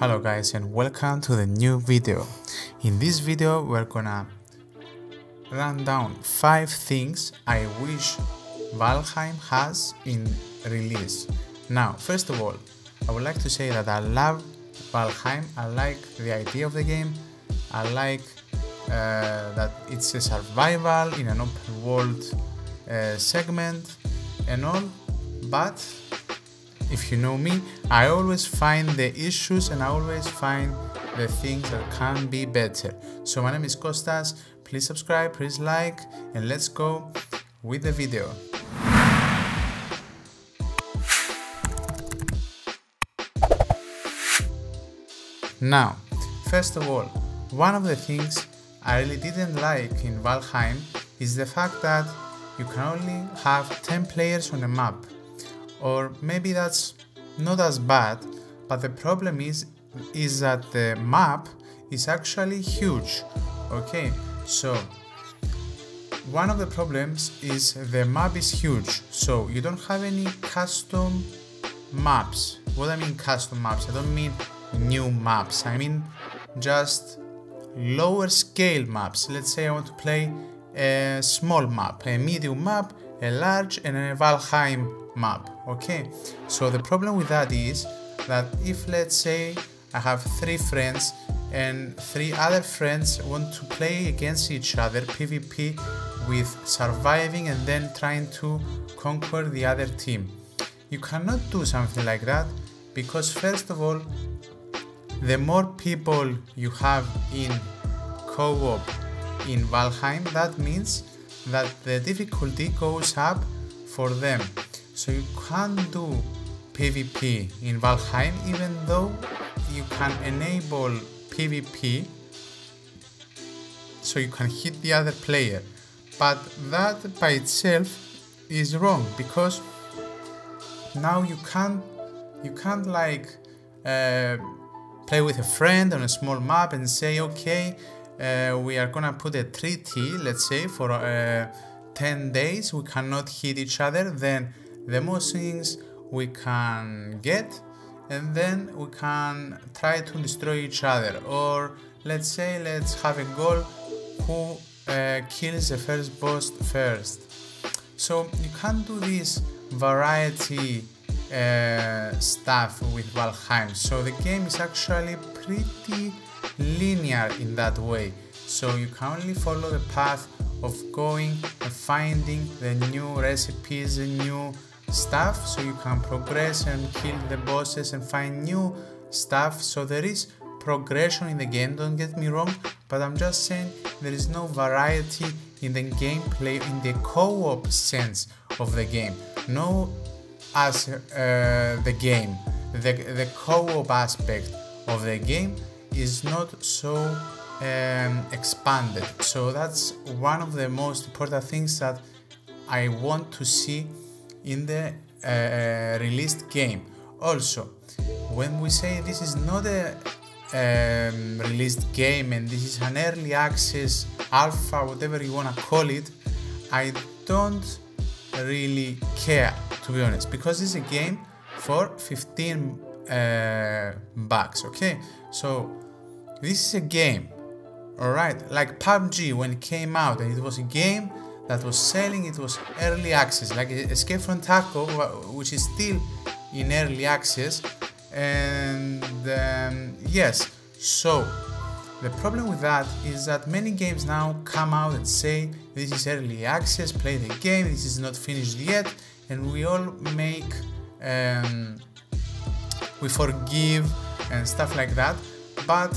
Hello guys and welcome to the new video. In this video we're gonna run down 5 things I wish Valheim has in release. Now first of all I would like to say that I love Valheim, I like the idea of the game, I like uh, that it's a survival in an open world uh, segment and all but if you know me, I always find the issues and I always find the things that can be better. So my name is Kostas, please subscribe, please like, and let's go with the video. Now, first of all, one of the things I really didn't like in Valheim is the fact that you can only have 10 players on a map or maybe that's not as bad but the problem is is that the map is actually huge okay? So one of the problems is the map is huge so you don't have any custom maps. What i mean custom maps i don't mean new maps i mean just lower scale maps. Let's say i want to play a small map a medium map a large and a valheim map okay so the problem with that is that if let's say I have three friends and three other friends want to play against each other PvP with surviving and then trying to conquer the other team. You cannot do something like that because first of all the more people you have in co-op in Valheim that means that the difficulty goes up for them so you can't do PvP in Valheim even though you can enable PvP so you can hit the other player. But that by itself is wrong because now you can't you can't like uh, play with a friend on a small map and say okay uh, we are gonna put a treaty let's say for uh, 10 days. We cannot hit each other. Then the most things we can get and then we can try to destroy each other. Or let's say let's have a goal who uh, kills the first boss first. So you can't do this variety uh, stuff with Valheim. So the game is actually pretty linear in that way. So you can only follow the path of going and finding the new recipes, the new stuff so you can progress and kill the bosses and find new stuff so there is progression in the game don't get me wrong but i'm just saying there is no variety in the gameplay in the co-op sense of the game. No as uh, the game the, the co-op aspect of the game is not so um, expanded. So that's one of the most important things that i want to see in the uh, released game. Also, when we say this is not a um, released game and this is an early access, alpha, whatever you want to call it, I don't really care to be honest because is a game for 15 uh, bucks. Okay, so this is a game, all right, like PUBG when it came out and it was a game that was selling it was early access like escape from Tarkov which is still in early access and um, yes so the problem with that is that many games now come out and say this is early access play the game this is not finished yet and we all make um, we forgive and stuff like that but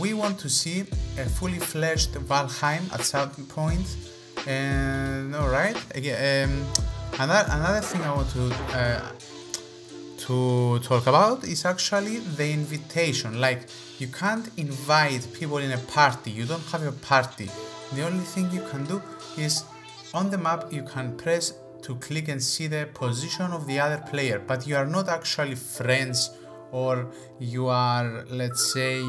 we want to see a fully fledged Valheim at some point and all right. Again um, another another thing i want to uh, to talk about is actually the invitation. Like you can't invite people in a party. You don't have a party. The only thing you can do is on the map you can press to click and see the position of the other player. But you are not actually friends or you are let's say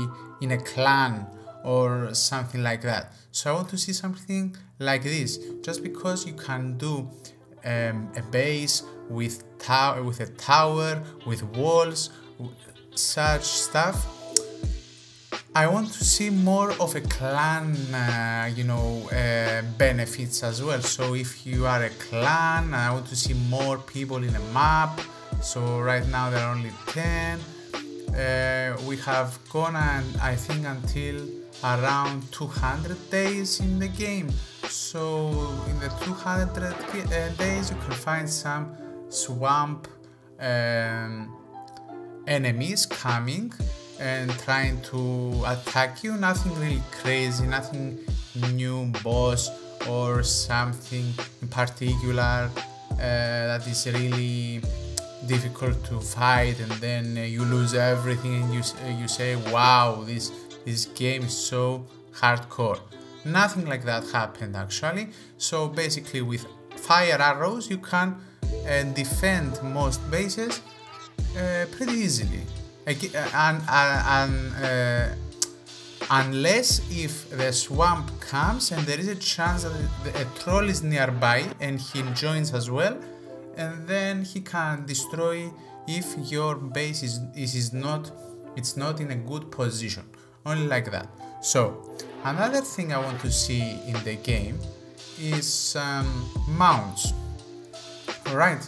in a clan or something like that. So I want to see something like this. Just because you can do um, a base with tower, with a tower, with walls, such stuff I want to see more of a clan, uh, you know, uh, benefits as well. So if you are a clan, I want to see more people in a map. So right now there are only 10. Uh, we have gone and I think until around 200 days in the game. So in the 200 uh, days you can find some swamp um, enemies coming and trying to attack you. Nothing really crazy, nothing new boss or something in particular uh, that is really difficult to fight and then uh, you lose everything and you, uh, you say wow this this game is so hardcore. Nothing like that happened actually. So basically with fire arrows you can uh, defend most bases uh, pretty easily. And, and uh, unless if the swamp comes and there is a chance that a troll is nearby and he joins as well and then he can destroy if your base is, is, is not it's not in a good position. Only like that. So another thing I want to see in the game is um, mounts. Alright?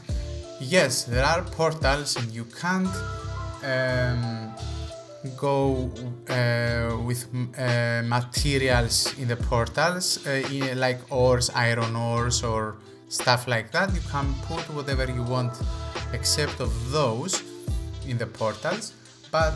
Yes there are portals and you can't um, go uh, with uh, materials in the portals, uh, in, like ores, iron ores, or stuff like that. You can put whatever you want except of those in the portals. But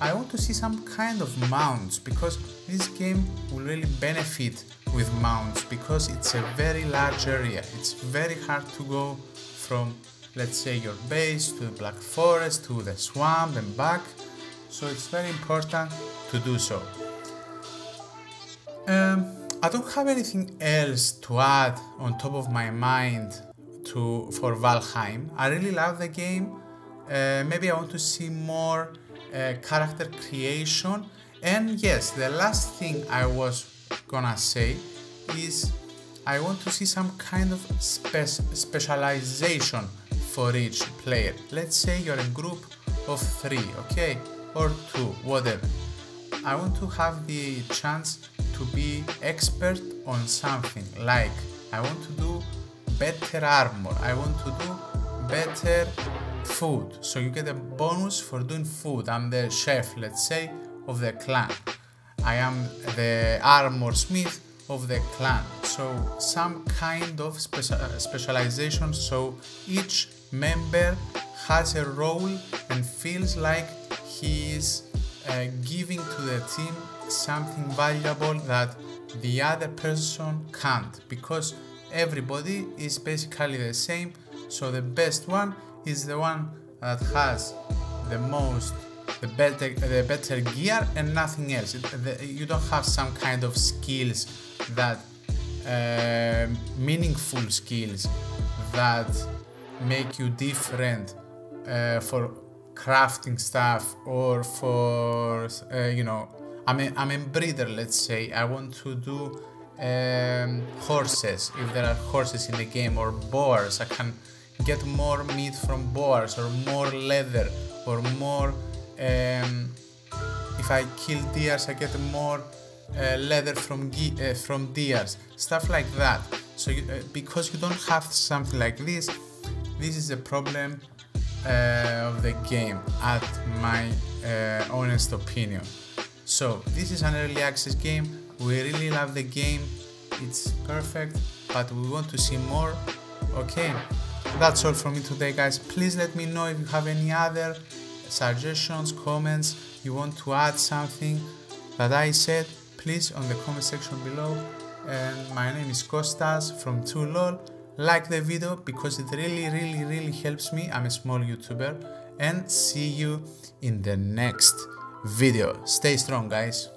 I want to see some kind of mounts because this game will really benefit with mounts because it's a very large area. It's very hard to go from let's say your base to the black forest to the swamp and back so it's very important to do so um, I don't have anything else to add on top of my mind to for Valheim I really love the game uh, maybe I want to see more uh, character creation and yes the last thing I was gonna say is I want to see some kind of spe specialization for each player. Let's say you're a group of three, okay, or two, whatever. I want to have the chance to be expert on something like I want to do better armor, I want to do better food. So you get a bonus for doing food. I'm the chef, let's say, of the clan. I am the armor smith of the clan. So some kind of specialization so each member has a role and feels like he is uh, giving to the team something valuable that the other person can't because everybody is basically the same. So the best one is the one that has the most the better the better gear and nothing else. You don't have some kind of skills that uh, meaningful skills that make you different uh, for crafting stuff or for uh, you know I'm a, I'm a breeder let's say. I want to do um, horses. If there are horses in the game or boars I can get more meat from boars or more leather or more um, if I kill deers I get more uh, leather from uh, from deers. Stuff like that. So you, uh, because you don't have something like this this is a problem uh, of the game at my uh, honest opinion so this is an early access game. We really love the game. It's perfect but we want to see more. Okay that's all from me today guys. Please let me know if you have any other suggestions comments. You want to add something that I said? Please on the comment section below. And my name is Kostas from 2lol like the video because it really really really helps me. I'm a small youtuber. And see you in the next video. Stay strong guys